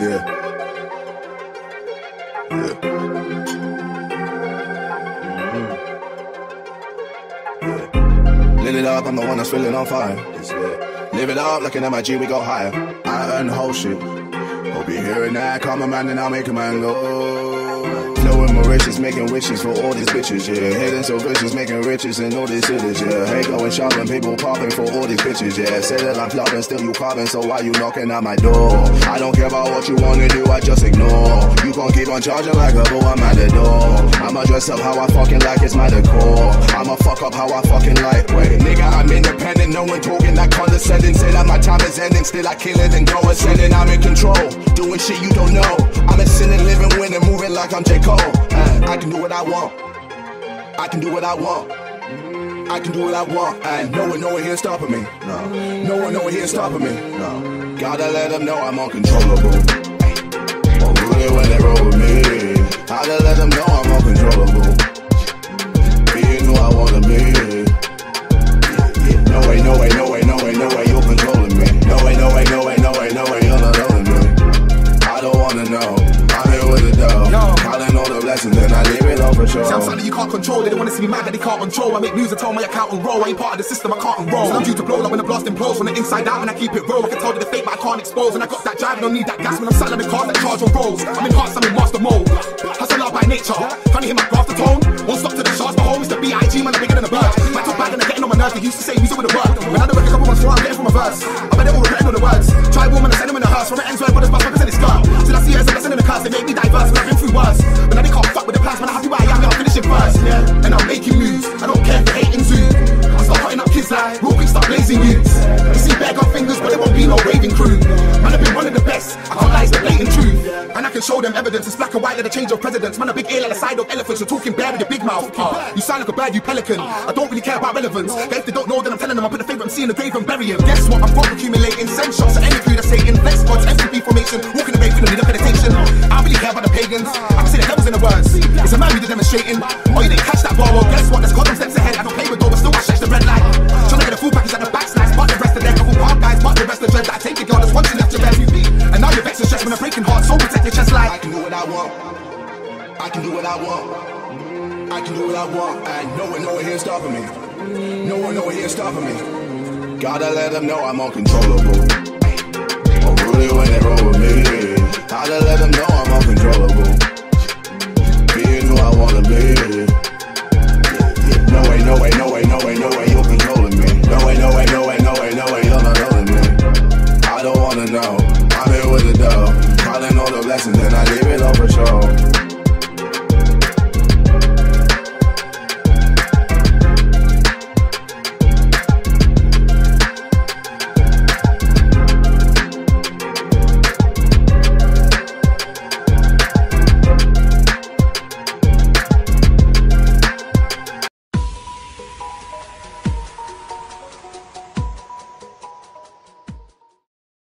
Yeah. Yeah. Live it up, I'm the one that's feeling on fire. Live it up, looking at my G, we go higher. I earn whole shit. Hope you hearing that. Call my man, and I'll make a man go. Flowing Mauritius, making wishes for all these bitches, yeah. Hitting so vicious, making riches in all these cities, yeah. Hey, going shopping, people popping for all these bitches, yeah. Say that I'm flopping, still you popping, so why you knocking at my door? I don't care about what you wanna do, I just ignore. You gon' keep on charging like a bull, I'm at the door. Dress how I fucking like, it's my decor. I'ma fuck up how I fucking like, wait. Nigga, I'm independent, no one talking that condescending. Say that my time is ending, still I kill it and go ascending. I'm in control, doing shit you don't know. I'm ascending, living, winning, moving like I'm J. Cole. Uh, I can do what I want. I can do what I want. I can do what I want. And no one, no one here stopping me. No. No one, no one here stopping me. No. Gotta let them know I'm uncontrollable. Really when they roll with me. With the dough. Yo. Counting all the blessings and I leave it all for sure. See, I'm something you can't control. It. They don't wanna see me mad that they can't control. I make music, tell my account and roll. I ain't part of the system, I can't enroll. So I'm due to blow like when the blast implodes from the inside out. When I keep it real, I can tell you the fake, but I can't expose. And I got that drive, I don't need that gas when I'm in the cars that charge on rolls. I'm in hearts, I'm in master mode. Hustle out by nature. Can't you hear my grafter tone? Won't stop to the shots, but home is the B.I.G. Man, I'm bigger than a bird. Talk bad and they're getting on my nerves. They used to say music with a word. And I'm making moves. I don't care they're hating too. I start hotting up kids like real quick, start blazing youths. You see bare got fingers, but there won't be no raving crew. Man, I've been one of the best. I can't lie, it's the blatant truth. And I can show them evidence. It's black and white like the change of presidents. Man, a big ear like the side of elephants. You're talking bare with your big mouth. Uh, you sound like a bird, you pelican. I don't really care about relevance. But if they don't know, then I'm telling them I put the favourite MC in the grave and bury him. Guess what? I'm from accumulating. Send shots at any crew that's hating. Flex gods, FTP formation. Walking the way through the of meditation. I don't really care about the pagans. I can see the devils in the words. It's a man who did demonstrating. I can do what I want. I can do what I want. And no one, no one here stopping me. No one, no one here stopping me. Gotta let them know I'm uncontrollable. Oh, really when they roll with me. Gotta let them know